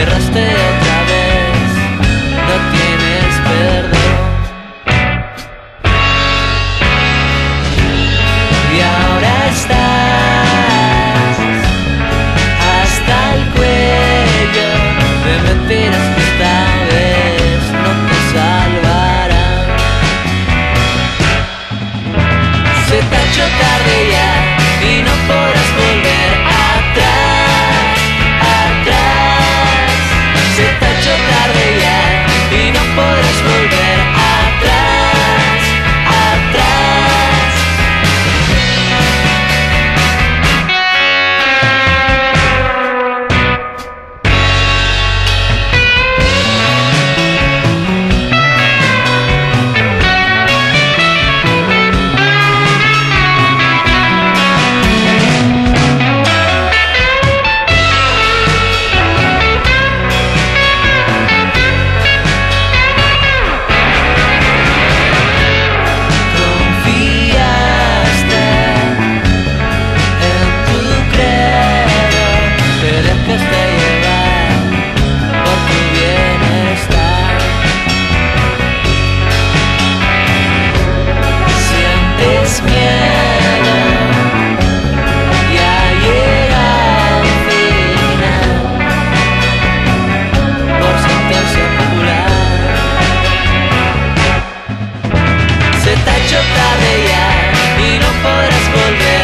Erastea volver.